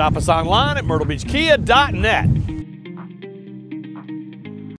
Shop us online at myrtlebeachkia.net.